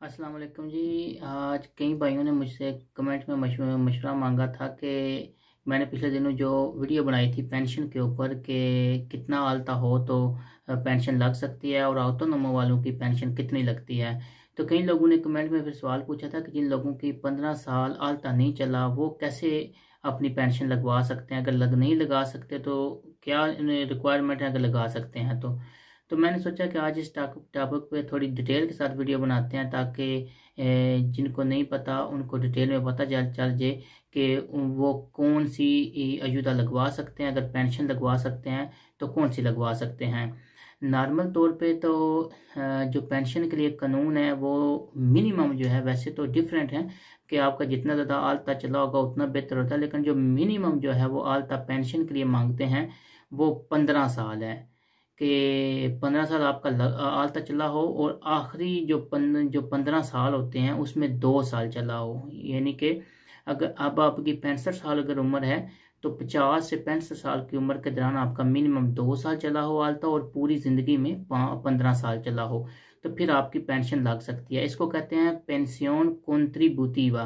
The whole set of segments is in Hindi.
अस्सलाम वालेकुम जी। आज कई भाइयों ने मुझसे कमेंट में मशवरा मांगा था कि मैंने पिछले दिनों जो वीडियो बनाई थी पेंशन के ऊपर कि कितना आलता हो तो पेंशन लग सकती है और ऑटोनोमो वालों की पेंशन कितनी लगती है। तो कई लोगों ने कमेंट में फिर सवाल पूछा था कि जिन लोगों की पंद्रह साल आलता नहीं चला, वो कैसे अपनी पेंशन लगवा सकते हैं? अगर लग नहीं लगा सकते तो क्या रिक्वायरमेंट है अगर लगा सकते हैं? तो तो मैंने सोचा कि आज इस टॉपिक पे थोड़ी डिटेल के साथ वीडियो बनाते हैं ताकि जिनको नहीं पता, उनको डिटेल में पता चल चल जाए कि वो कौन सी अयुदा लगवा सकते हैं। अगर पेंशन लगवा सकते हैं तो कौन सी लगवा सकते हैं? नॉर्मल तौर पे तो जो पेंशन के लिए कानून है, वो मिनिमम जो है, वैसे तो डिफरेंट है कि आपका जितना ज़्यादा आलता चला होगा, उतना बेहतर होता है। लेकिन जो मिनिमम जो है, वो आलता पेंशन के लिए मांगते हैं, वो पंद्रह साल है। कि पंद्रह साल आपका आलता चला हो और आखिरी जो पन, जो पंद्रह साल होते हैं उसमें दो साल चला हो। यानी कि अगर अब आपकी पैंसठ साल अगर उम्र है तो पचास से पैंसठ साल की उम्र के दौरान आपका मिनिमम दो साल चला हो आलता और पूरी ज़िंदगी में पंद्रह साल चला हो तो फिर आपकी पेंशन लग सकती है। इसको कहते हैं पेंसियोन कॉन्ट्रीब्यूटिवा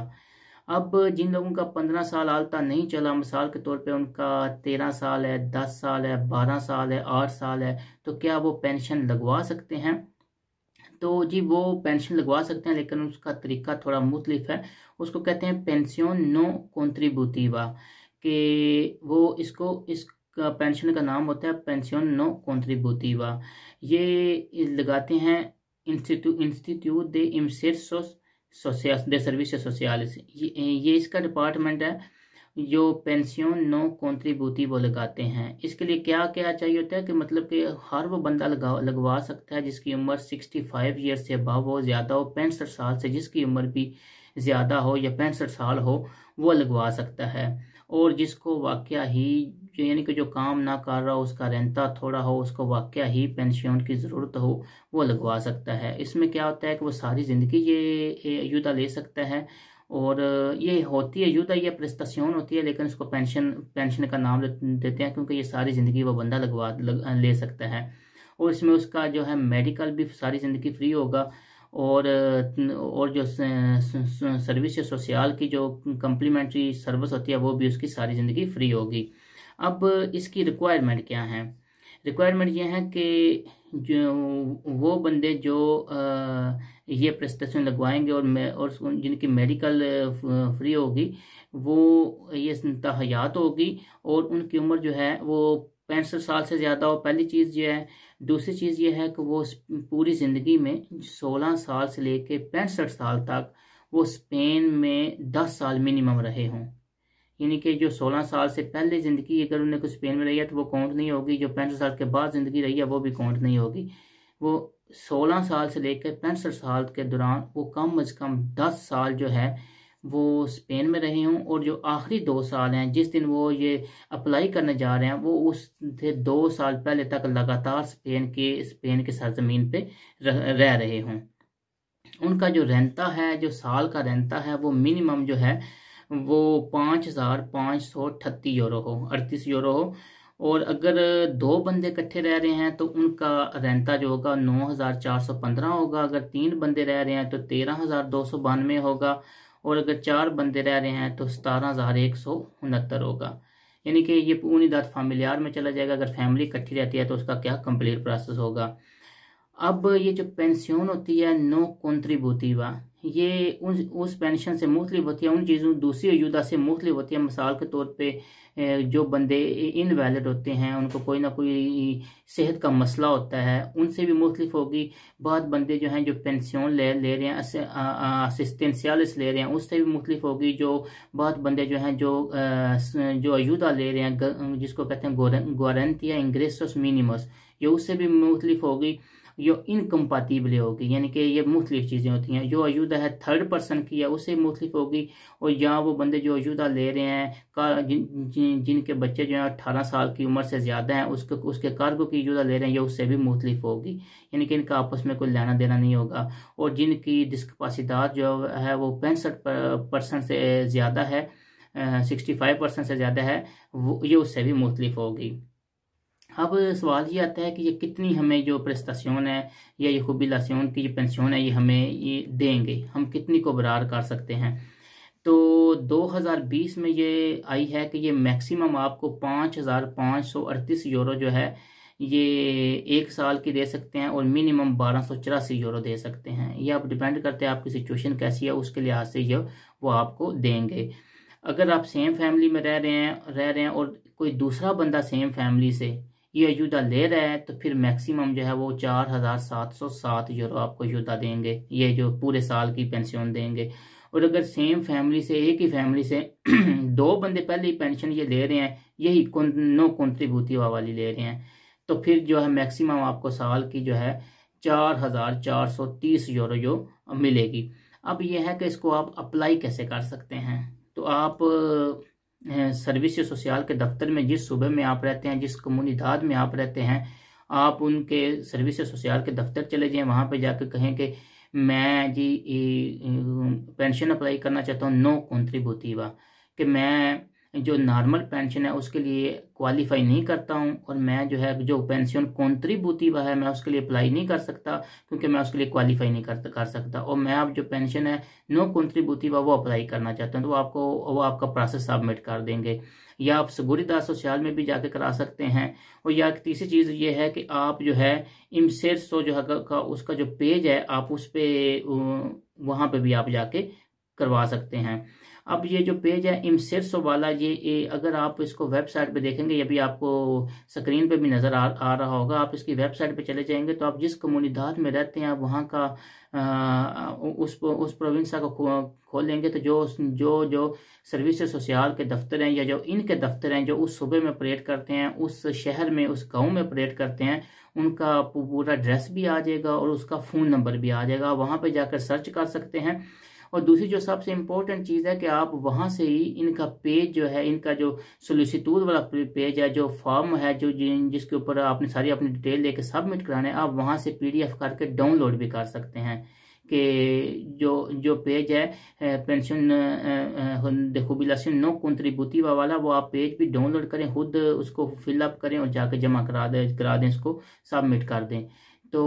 अब जिन लोगों का पंद्रह साल आलता नहीं चला, मिसाल के तौर पे उनका तेरह साल है, दस साल है, बारह साल है, आठ साल है तो क्या वो पेंशन लगवा सकते हैं? तो जी, वो पेंशन लगवा सकते हैं, लेकिन उसका तरीका थोड़ा मुख्तलिफ़ है। उसको कहते हैं पेंसियोन नो कॉन्ट्रीब्यूटिवा, कि वो इसको, इस पेंशन का नाम होता है पेंसियोन नो कॉन्ट्रीब्यूटिवा। ये लगाते हैं इंस्टीट्यूट इंस्टीट्यूट दे इमसेरसोस servicios सर्विस ये, ये इसका डिपार्टमेंट है जो पेंशन नो वो लगाते हैं। इसके लिए क्या क्या चाहिए होता है कि मतलब कि हर वो बंदा लगा लगवा सकता है जिसकी उम्र 65 ईयर से अबव हो ज़्यादा हो पैंसठ साल से जिसकी उम्र भी ज़्यादा हो या पैंसठ साल हो वो लगवा सकता है। और जिसको वाक्य ही जो यानी कि जो काम ना कर रहा हो उसका रेंता थोड़ा हो उसको वाक़ ही पेंशन की ज़रूरत हो वो लगवा सकता है। इसमें क्या होता है कि वो सारी ज़िंदगी ये युदा ले सकता है और ये होती है युदा ये प्रस्तासियोन होती है लेकिन उसको पेंशन पेंशन का नाम देते हैं क्योंकि ये सारी ज़िंदगी वो बंदा लगवा लग, ले सकता है। और इसमें उसका जो है मेडिकल भी सारी ज़िंदगी फ्री होगा और और जो सर्विस सोशल की जो कम्प्लीमेंट्री सर्विस होती है, वो भी उसकी सारी ज़िंदगी फ्री होगी। अब इसकी रिक्वायरमेंट क्या है? रिक्वायरमेंट ये है कि जो, वो बंदे जो ये प्रेस्टेशन लगवाएँगे और मैं, और जिनकी मेडिकल फ्री होगी, वो ये हयात होगी और उनकी उम्र जो है, वो पैंसठ साल से ज़्यादा हो, पहली चीज़ ये है, दूसरी चीज़ ये है कि वो पूरी ज़िंदगी में सोलह साल से लेके पैंसठ साल तक वो स्पेन में दस साल मिनिमम रहे हों। यानी कि जो 16 साल से पहले ज़िंदगी अगर उन्हें कुछ स्पेन में रही है तो वो काउंट नहीं होगी, जो पैंसठ साल के बाद ज़िंदगी रही है, वो भी काउंट नहीं होगी। वो 16 साल से लेकर पैंसठ साल के दौरान वो कम अज़ कम 10 साल जो है वो स्पेन में रहे हों और जो आखिरी दो साल हैं जिस दिन वो ये अप्लाई करने जा रहे हैं वो उस से दो साल पहले तक लगातार स्पेन के स्पेन के सरजमीन पे रह, रह हों। उनका जो रहता है जो साल का रहता है वो मिनिमम जो है वो पाँच हज़ार पाँच सौ अठत्ती यूरो हो अड़तीस यूरो हो। और अगर दो बंदे इकट्ठे रह रहे हैं तो उनका रेंता जो होगा नौ हज़ार चार सौ पंद्रह होगा। अगर तीन बंदे रह रहे हैं तो तेरह हज़ार दो सौ बानवे होगा। और अगर चार बंदे रह रहे हैं तो सतारह हज़ार एक सौ उनहत्तर होगा। यानी कि ये पूरी दात फामिलियार में चला जाएगा। अगर फैमिली इकट्ठी रहती है तो उसका क्या कंप्लीट प्रोसेस होगा? अब ये जो पेंशन होती है नो कॉन्ट्रीब्यूटिवा ये उन, उस पेंशन से मुख्तलिफ़ होती है, उन चीज़ों, दूसरी युदा से मुख्तलिफ़ होती है। मिसाल के तौर पे जो बंदे इनवैलिड होते हैं, उनको कोई ना कोई सेहत का मसला होता है, उनसे भी मुख्तलिफ़ होगी। बहुत बंदे जो हैं, जो पेंशन ले ले रहे हैं असिस्टेंशियलिस ले रहे हैं, उससे भी मुख्तलिफ़ होगी। जो बहुत बंदे जो हैं, जो जो अयुदा ले रहे हैं जिसको कहते हैं गोरेंटिया इंग्रेसस मिनिमस ये उससे भी मुख्तलिफ़ होगी। जो इनकम्पातीबल होगी। यानी कि ये मुख्तलिफ़ चीज़ें होती हैं। जो अयुदा है थर्ड पर्सन की है उससे मुख्तलिफ़ होगी। और यहाँ वो बंदे जो अयुदा ले रहे हैं का जिन, जिन जिनके बच्चे जो है अठारह साल की उम्र से ज़्यादा हैं उसके उसके कार्गो की अयुदा ले रहे हैं ये उससे भी मुख्तलिफ़ होगी। यानी कि इनका आपस में कोई लेना देना नहीं होगा। और जिनकी डिस्कपासिदात जो है वो पैंसठ परसेंट से ज़्यादा है सिक्सटी फाइव परसेंट से ज़्यादा है वो ये उससे भी मुख्तलिफ़ होगी। अब सवाल ये आता है कि ये कितनी हमें जो प्रेस्तासियोन है या ये खुबिलासियोन की जो पेंशन है, ये हमें ये देंगे? हम कितनी को बरार कर सकते हैं? तो 2020 में ये आई है कि ये मैक्सिमम आपको पाँच हज़ार पाँच सौ अड़तीस यूरो जो है, ये एक साल की दे सकते हैं और मिनिमम बारह सौ चौरासी यूरो दे सकते हैं। ये आप डिपेंड करते हैं आपकी सिचुएशन कैसी है, उसके लिहाज से ये वो आपको देंगे। अगर आप सेम फैमिली में रह रहे हैं, रह रहे हैं और कोई दूसरा बंदा सेम फैमिली से ये युद्धा ले रहा है तो फिर मैक्सिमम जो है वो चार हज़ार सात सौ सात यूरो आपको युद्धा देंगे। ये जो पूरे साल की पेंशन देंगे। और अगर सेम फैमिली से, एक ही फैमिली से दो बंदे पहले ही पेंशन ये ले रहे हैं, यही नो कॉन्ट्रीब्यूटिव वाली ले रहे हैं तो फिर जो है मैक्सिमम आपको साल की जो है चार हज़ार चार सौ तीस यूरो जो मिलेगी। अब यह है कि इसको आप अप्लाई कैसे कर सकते हैं। तो आप सर्विस सोशल के दफ्तर में जिस सूबे में आप रहते हैं, जिस कम्यूनिदाद में आप रहते हैं, आप उनके सर्विस सोशल के दफ्तर चले जाएँ, वहाँ पर जाकर कहें कि मैं जी पेंशन अप्लाई करना चाहता हूँ, नो कॉन्ट्रीब्यूटिवा, कि मैं जो नॉर्मल पेंशन है, उसके लिए क्वालिफाई नहीं करता हूँ और मैं जो है, जो पेंशन कॉन्ट्रीब्यूटिव है, मैं उसके लिए अप्लाई नहीं कर सकता क्योंकि मैं उसके लिए क्वालिफाई नहीं कर कर सकता। और मैं अब जो पेंशन है नो कॉन्ट्रीब्यूटिव वो अप्लाई करना चाहता हूँ तो वो आपको, वो आपका प्रोसेस सबमिट कर देंगे। या आप सगुरीदार सोशल में भी जाके करा सकते हैं। और या तीसरी चीज़ ये है कि आप जो है इमसेरसो जो है उसका जो पेज है, आप उस पर वहाँ पे भी आप जाके करवा सकते हैं। अब ये जो पेज है इमसिरसो वाला ये, ये अगर आप इसको वेबसाइट पे देखेंगे ये भी आपको स्क्रीन पे भी नज़र आ, आ रहा होगा। आप इसकी वेबसाइट पे चले जाएँगे तो आप जिस कम्युनिदाद में रहते हैं आप वहाँ का आ, उस उस प्रोविंसा को खोलेंगे तो जो जो जो सर्विस सोशल के दफ्तर हैं या जो इनके दफ्तर हैं जो उस सूबे में ऑपरेट करते हैं उस शहर में उस गाँव में ऑपरेट करते हैं उनका पूरा एड्रेस भी आ जाएगा और उसका फ़ोन नंबर भी आ जाएगा। वहाँ पर जाकर सर्च कर सकते हैं। और दूसरी जो सबसे इम्पोर्टेंट चीज़ है कि आप वहाँ से ही इनका पेज जो है, इनका जो सोलिसिटूर वाला पेज है, जो फॉर्म है, जो जिसके ऊपर आपने सारी अपनी डिटेल लेके सबमिट कराने आप वहाँ से पीडीएफ करके डाउनलोड भी कर सकते हैं कि जो जो पेज है पेंशन जुबिलाशन नो कंट्रीब्यूटिव वाला, वो आप पेज भी डाउनलोड करें, खुद उसको फिलअप करें और जाके जमा करा दें करा दें इसको सबमिट कर दें। तो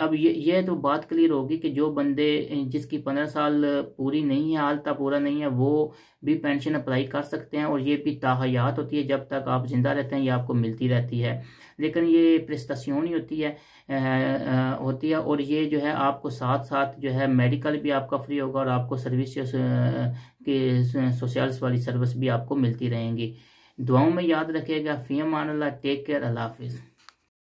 अब ये ये तो बात क्लियर होगी कि जो बंदे जिसकी पंद्रह साल पूरी नहीं है हालता पूरा नहीं है वो भी पेंशन अप्लाई कर सकते हैं और ये भी ताहयात होती है जब तक आप ज़िंदा रहते हैं ये आपको मिलती रहती है। लेकिन ये प्रेस्तासियोन ही होती है आ, होती है और ये जो है आपको साथ साथ जो है मेडिकल भी आपका फ्री होगा और आपको सर्विस के सोशल वाली सर्विस भी आपको मिलती रहेंगी। दुआओं में याद रखिएगा। फ़ी मान टेक केयर अल्लाह हाफिज़।